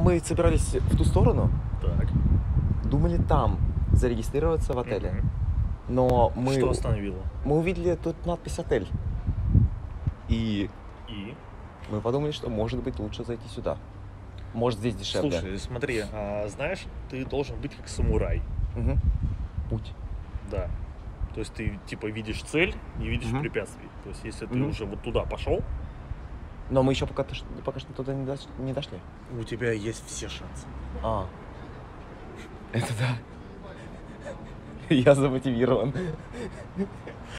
Мы собирались в ту сторону, Так. думали там зарегистрироваться в отеле. Мгм. Но мы, Что остановило? мы увидели тут надпись отель. И И? мы подумали, что может быть лучше зайти сюда. Может здесь дешевле. Слушай, смотри, а, знаешь, ты должен быть как самурай. Мгм. Путь. Да. То есть ты типа видишь цель, не видишь Мгм. препятствий. То есть если ты Мгм. уже вот туда пошел, Но мы еще пока, то- пока что туда не, дош- не дошли. у тебя есть все шансы. А. Это да. Я замотивирован.